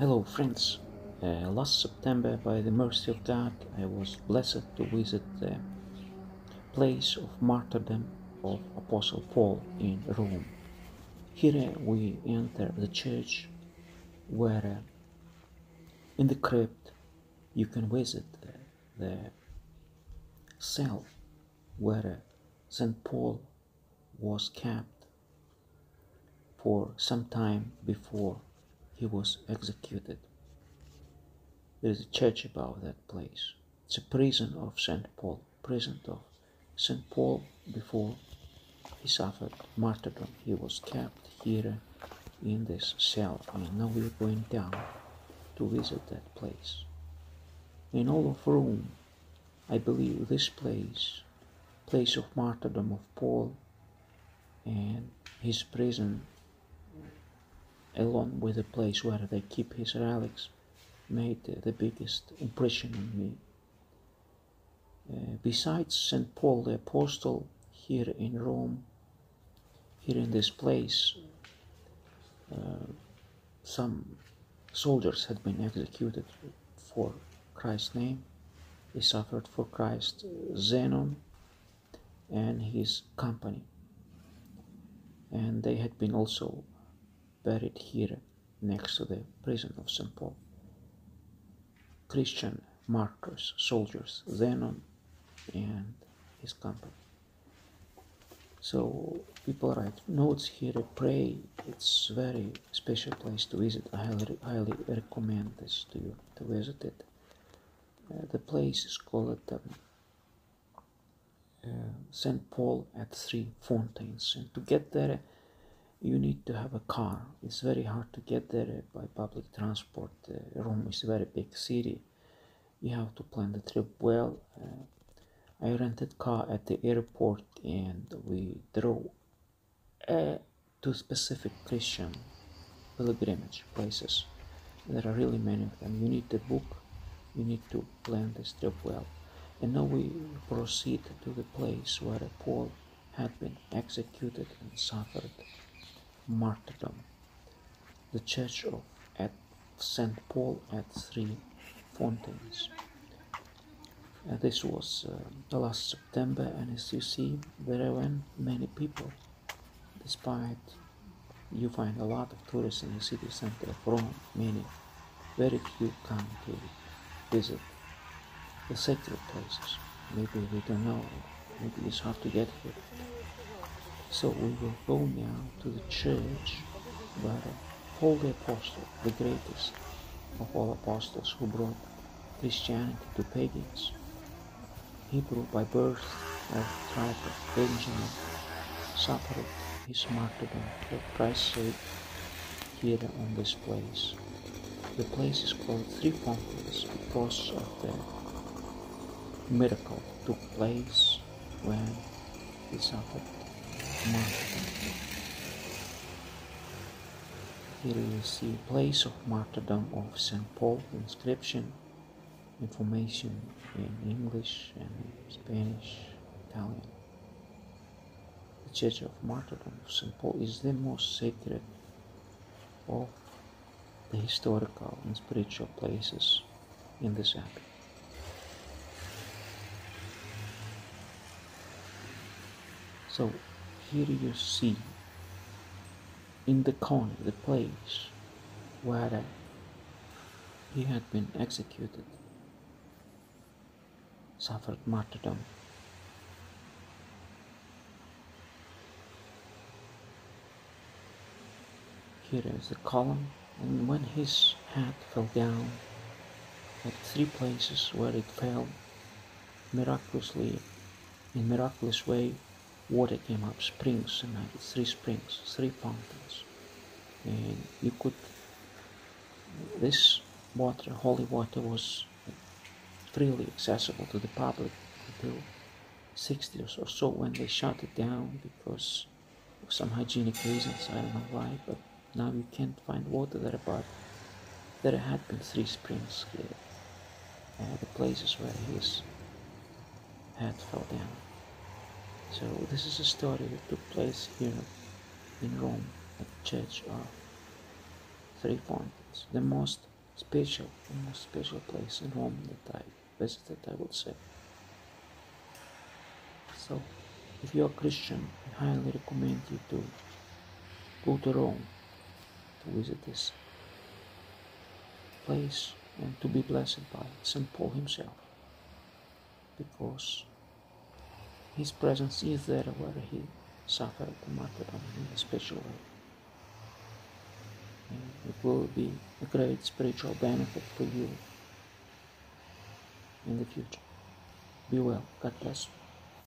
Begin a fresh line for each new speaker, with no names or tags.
Hello, friends. Uh, last September, by the mercy of God, I was blessed to visit the place of martyrdom of Apostle Paul in Rome. Here we enter the church where uh, in the crypt you can visit the, the cell where St. Paul was kept for some time before he was executed. There is a church about that place. It's a prison of St. Paul, prison of St. Paul before he suffered martyrdom. He was kept here in this cell, and now we are going down to visit that place. In all of Rome, I believe this place, place of martyrdom of Paul, and his prison, along with the place where they keep his relics, made the biggest impression on me. Uh, besides St. Paul the Apostle, here in Rome, here in this place, uh, some soldiers had been executed for Christ's name. They suffered for Christ, Zenon and his company. And they had been also buried here next to the prison of St. Paul. Christian martyrs, soldiers, Zenon and his company. So people write notes here, pray. It's very special place to visit. I highly, highly recommend this to you to visit it. Uh, the place is called um, uh, St. Paul at Three Fountains, and to get there, you need to have a car. It's very hard to get there by public transport. Uh, Rome is a very big city. You have to plan the trip well. Uh, I rented car at the airport and we drove uh, to specific Christian pilgrimage places. There are really many of them. You need to book, you need to plan this trip well. And now we proceed to the place where Paul had been executed and suffered martyrdom. The church of at St. Paul at Three Fountains. Uh, this was uh, the last September, and as you see, there went many people. Despite you find a lot of tourists in the city center of Rome, many, very few come to visit the sacred places. Maybe we don't know, maybe it's hard to get here. So we will go now to the church where the Apostle, the greatest of all apostles who brought Christianity to pagans, Hebrew by birth of tribe of Benjamin, suffered his martyrdom for Christ's sake here on this place. The place is called Three Fountains because of the miracle took place when he suffered. Here you see place of martyrdom of St. Paul inscription information in English and Spanish, Italian. The Church of Martyrdom of St. Paul is the most sacred of the historical and spiritual places in this abbey. So here you see in the corner the place where he had been executed suffered martyrdom. Here is the column, and when his head fell down at three places where it fell, miraculously, in miraculous way, water came up, springs, and three springs, three fountains, and you could. This water, holy water, was freely accessible to the public until 60s or so when they shut it down because of some hygienic reasons. I don't know why, but now you can't find water there. But there had been three springs here, uh, the places where his head fell down. So this is a story that took place here in Rome at the Church of Three Fountains. the most special, the most special place in Rome that I visited, I would say. So, if you're a Christian, I highly recommend you to go to Rome to visit this place and to be blessed by St. Paul himself because his presence is there where he suffered the martyrdom in a special way. It will be a great spiritual benefit for you in the future. Be well. God bless you.